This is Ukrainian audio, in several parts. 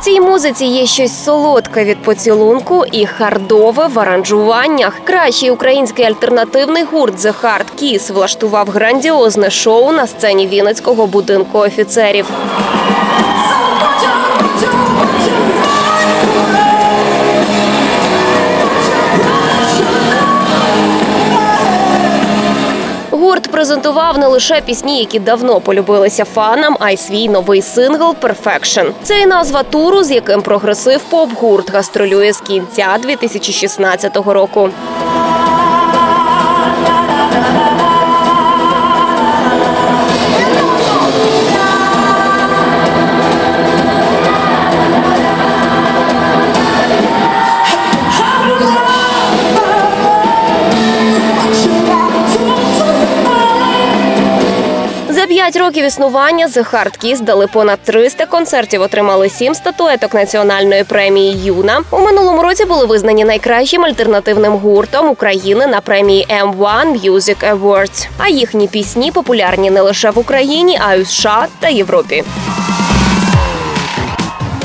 цій музиці є щось солодке від поцілунку і хардове в аранжуваннях. Кращий український альтернативний гурт The Hard Kiss влаштував грандіозне шоу на сцені Вінницького будинку офіцерів. Гурт презентував не лише пісні, які давно полюбилися фанам, а й свій новий сингл «Perfection». Це і назва туру, з яким прогресив поп-гурт гастролює з кінця 2016 року. П'ять років існування The Hard Kiss дали понад 300 концертів, отримали сім статуеток національної премії Юна. У минулому році були визнані найкращим альтернативним гуртом України на премії M1 Music Awards. А їхні пісні популярні не лише в Україні, а й у США та Європі.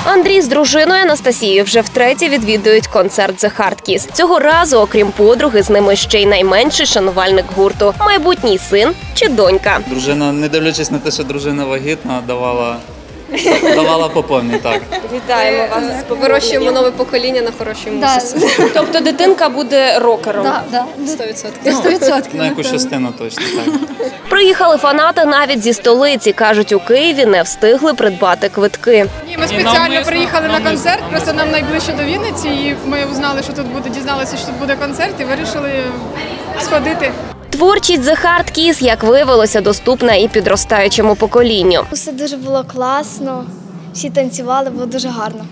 Андрій з дружиною Анастасією вже втретє відвідують концерт The Hard Kiss. Цього разу, окрім подруги, з ними ще й найменший шанувальник гурту майбутній син чи донька. Дружина, не дивлячись на те, що дружина вагітна, давала, давала по повній, так. Вітаємо вас. Вирощуємо нове покоління на хорошій Да, музиці. тобто дитинка буде рокером. Ну, да, да. 100%. Сто відсотків. На якусь частину точно так. Приїхали фанати навіть зі столиці. кажуть, у Києві не встигли придбати квитки. Ні, ми спеціально навмисно, приїхали на навмисно. концерт, просто нам найближче до Вінниці, і ми узнали, що тут буде, дізналися, що тут буде концерт, і вирішили сходити. Творчість The Hard Kiss, як виявилося, доступна і підростаючому поколінню. Все дуже було класно, всі танцювали, було дуже гарно.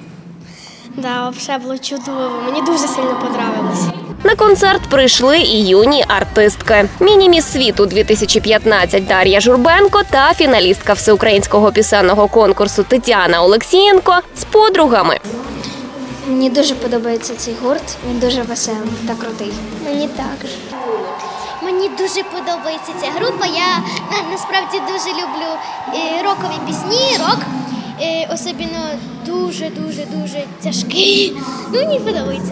Да, взагалі було чудово. Мені дуже сильно подобалось. На концерт прийшли і юні артистки. Міні-міс світу 2015 Дар'я Журбенко та фіналістка всеукраїнського пісенного конкурсу Тетяна Олексієнко з подругами. Мені дуже подобається цей гурт, він дуже веселий та крутий. Мені також. Мені дуже подобається ця група. Я на, насправді дуже люблю е, рокові пісні, рок. Е, особливо дуже, дуже, дуже тяжкий. Ну, мені подобається.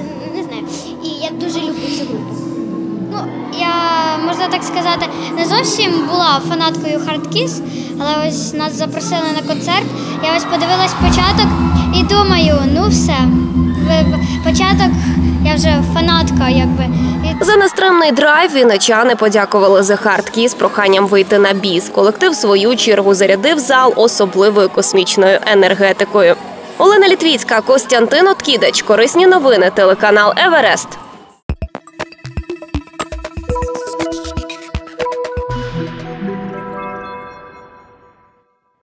І я дуже люблю цю групу. Ну, я можна так сказати, не зовсім була фанаткою Kiss, але ось нас запросили на концерт. Я ось подивилась початок і думаю, ну все. Початок я вже фанатка, якби. За нестримний драйв вінничани подякували Hard Kiss з проханням вийти на біс. Колектив в свою чергу зарядив зал особливою космічною енергетикою. Олена Літвіцька, Костянтин Откідач. Корисні новини. Телеканал Еверест.